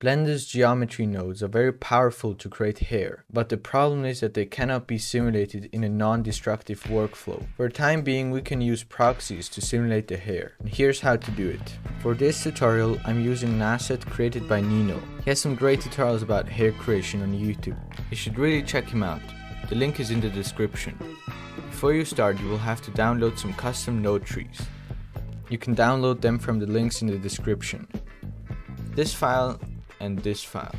Blender's geometry nodes are very powerful to create hair, but the problem is that they cannot be simulated in a non-destructive workflow. For the time being, we can use proxies to simulate the hair, and here's how to do it. For this tutorial, I'm using an asset created by Nino. He has some great tutorials about hair creation on YouTube. You should really check him out. The link is in the description. Before you start, you will have to download some custom node trees. You can download them from the links in the description. This file and this file.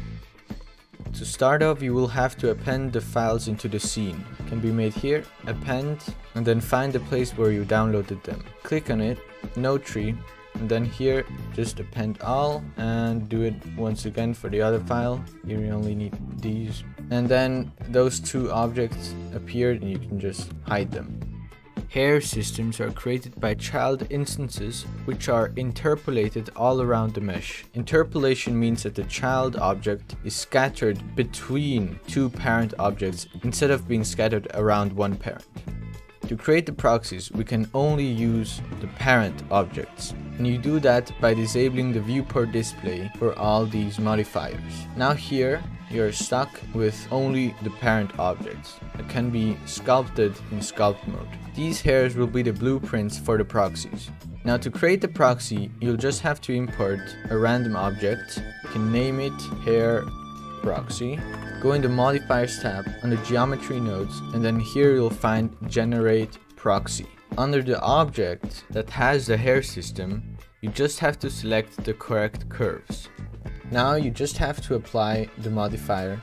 To start off you will have to append the files into the scene. Can be made here, append, and then find the place where you downloaded them. Click on it, node tree, and then here just append all and do it once again for the other file. Here you only need these. And then those two objects appeared and you can just hide them. Hair systems are created by child instances which are interpolated all around the mesh. Interpolation means that the child object is scattered between two parent objects instead of being scattered around one parent. To create the proxies, we can only use the parent objects. And you do that by disabling the viewport display for all these modifiers. Now here, you're stuck with only the parent objects that can be sculpted in sculpt mode. These hairs will be the blueprints for the proxies. Now to create the proxy, you'll just have to import a random object. You can name it hair proxy. Go in the modifiers tab on the geometry nodes and then here you'll find generate proxy. Under the object that has the hair system, you just have to select the correct curves. Now you just have to apply the modifier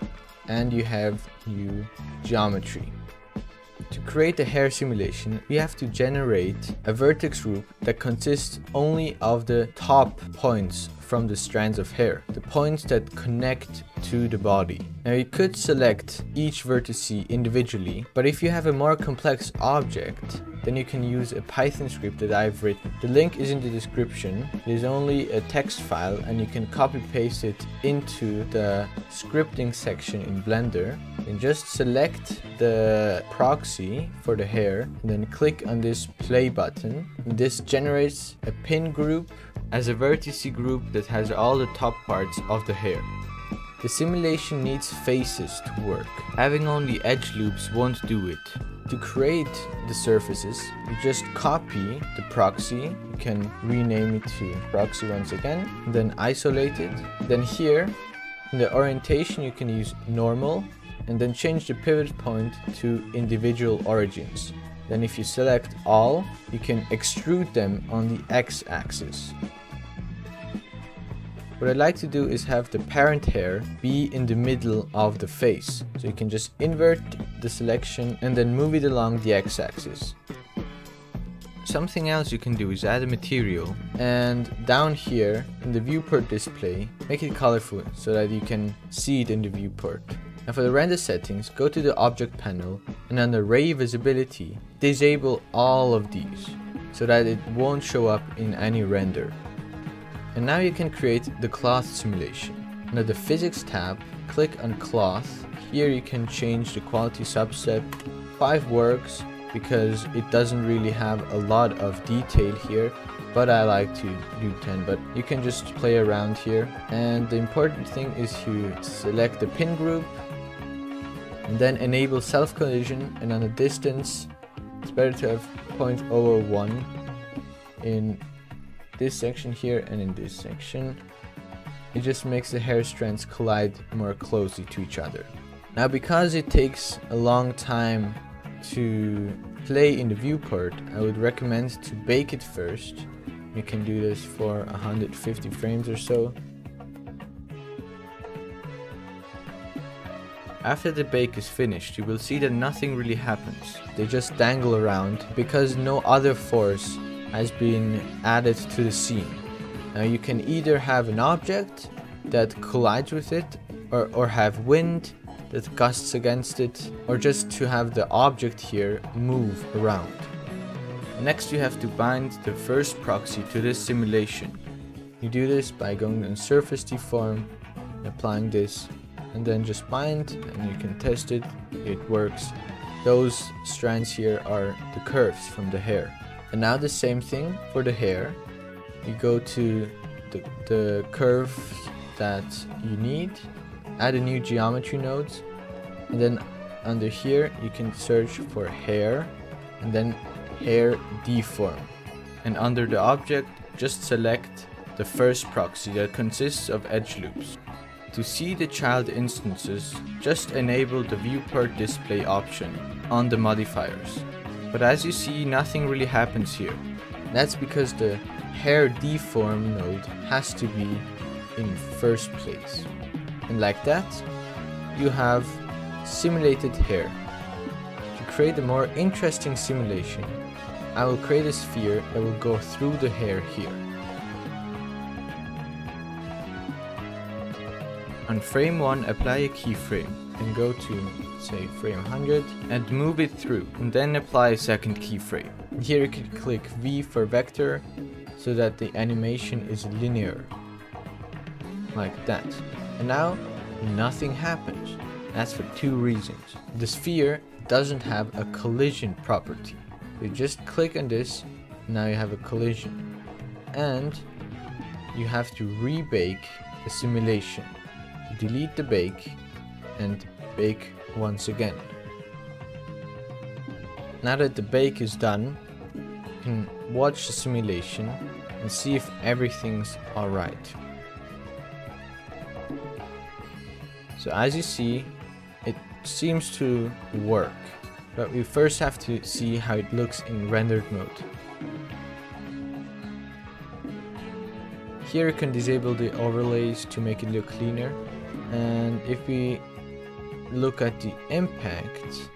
and you have new geometry. To create a hair simulation, we have to generate a vertex group that consists only of the top points from the strands of hair, the points that connect to the body. Now you could select each vertex individually, but if you have a more complex object, then you can use a Python script that I've written. The link is in the description. It is only a text file and you can copy paste it into the scripting section in Blender and just select the proxy for the hair and then click on this play button. And this generates a pin group as a vertex group that has all the top parts of the hair. The simulation needs faces to work. Having only edge loops won't do it. To create the surfaces, you just copy the proxy. You can rename it to proxy once again, then isolate it. Then here, in the orientation, you can use normal and then change the pivot point to individual origins. Then if you select all, you can extrude them on the x-axis. What I'd like to do is have the parent hair be in the middle of the face. So you can just invert the selection and then move it along the x-axis. Something else you can do is add a material and down here in the viewport display, make it colorful so that you can see it in the viewport. And for the render settings, go to the object panel and under ray visibility, disable all of these so that it won't show up in any render. And now you can create the cloth simulation. Under the physics tab, click on cloth. Here you can change the quality subset. 5 works because it doesn't really have a lot of detail here but I like to do 10 but you can just play around here and the important thing is you select the pin group and then enable self collision and on a distance it's better to have 0.001 in this section here and in this section. It just makes the hair strands collide more closely to each other. Now because it takes a long time to play in the viewport, I would recommend to bake it first. You can do this for 150 frames or so. After the bake is finished, you will see that nothing really happens. They just dangle around because no other force has been added to the scene. Now you can either have an object that collides with it or, or have wind that gusts against it or just to have the object here move around. Next you have to bind the first proxy to this simulation. You do this by going on surface deform, applying this and then just bind and you can test it, it works. Those strands here are the curves from the hair. And now the same thing for the hair. You go to the, the curve that you need, add a new geometry node, and then under here you can search for hair and then hair deform. And under the object, just select the first proxy that consists of edge loops. To see the child instances, just enable the viewport display option on the modifiers. But as you see, nothing really happens here. That's because the hair deform node has to be in first place. And like that, you have simulated hair. To create a more interesting simulation, I will create a sphere that will go through the hair here. On frame 1 apply a keyframe and go to say frame 100 and move it through and then apply a second keyframe. Here you can click V for vector so that the animation is linear like that. And now nothing happens. That's for two reasons. The sphere doesn't have a collision property. You just click on this, now you have a collision. And you have to rebake the simulation. Delete the bake and bake once again. Now that the bake is done, can watch the simulation and see if everything's alright. So as you see, it seems to work, but we first have to see how it looks in rendered mode. Here you can disable the overlays to make it look cleaner, and if we look at the impact,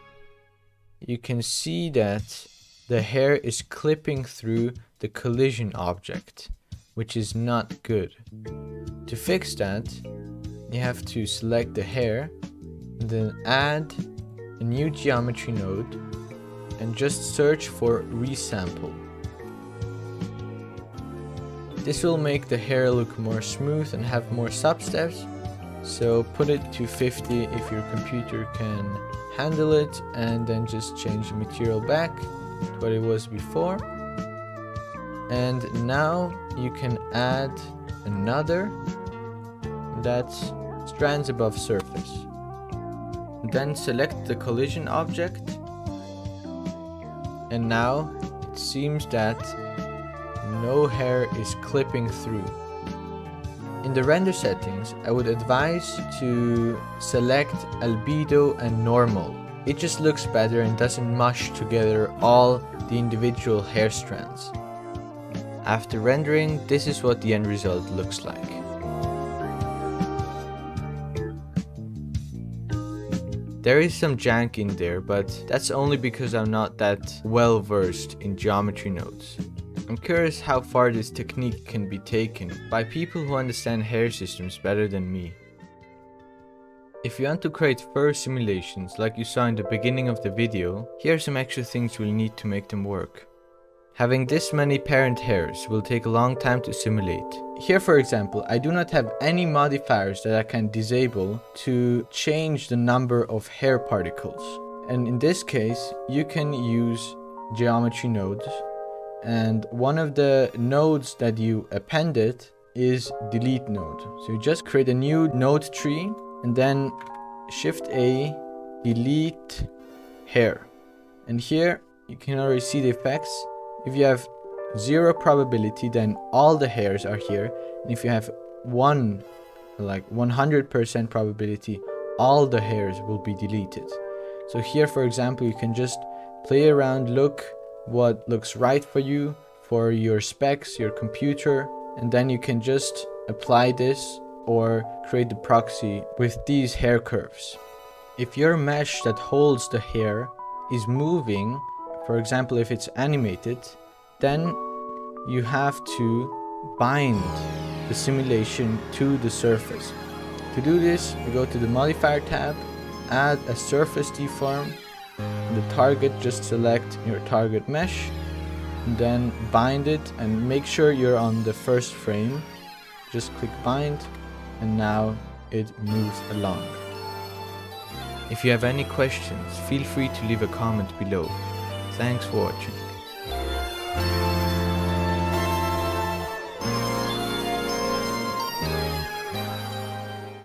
you can see that the hair is clipping through the collision object, which is not good. To fix that, you have to select the hair, then add a new geometry node and just search for resample. This will make the hair look more smooth and have more substeps, so put it to 50 if your computer can handle it and then just change the material back to what it was before. And now you can add another that's strands above surface. Then select the collision object and now it seems that no hair is clipping through. In the render settings, I would advise to select albedo and normal. It just looks better and doesn't mush together all the individual hair strands. After rendering, this is what the end result looks like. There is some jank in there, but that's only because I'm not that well versed in geometry nodes. I'm curious how far this technique can be taken by people who understand hair systems better than me. If you want to create fur simulations like you saw in the beginning of the video, here are some extra things you'll need to make them work. Having this many parent hairs will take a long time to simulate. Here for example, I do not have any modifiers that I can disable to change the number of hair particles. And in this case, you can use geometry nodes. And one of the nodes that you appended is delete node. So you just create a new node tree and then shift A, delete hair. And here you can already see the effects if you have zero probability, then all the hairs are here. And if you have one, like 100% probability, all the hairs will be deleted. So here, for example, you can just play around, look what looks right for you, for your specs, your computer, and then you can just apply this or create the proxy with these hair curves. If your mesh that holds the hair is moving, for example, if it's animated, then you have to bind the simulation to the surface. To do this, you go to the modifier tab, add a surface deform, the target, just select your target mesh, then bind it and make sure you're on the first frame. Just click bind, and now it moves along. If you have any questions, feel free to leave a comment below. Thanks for watching.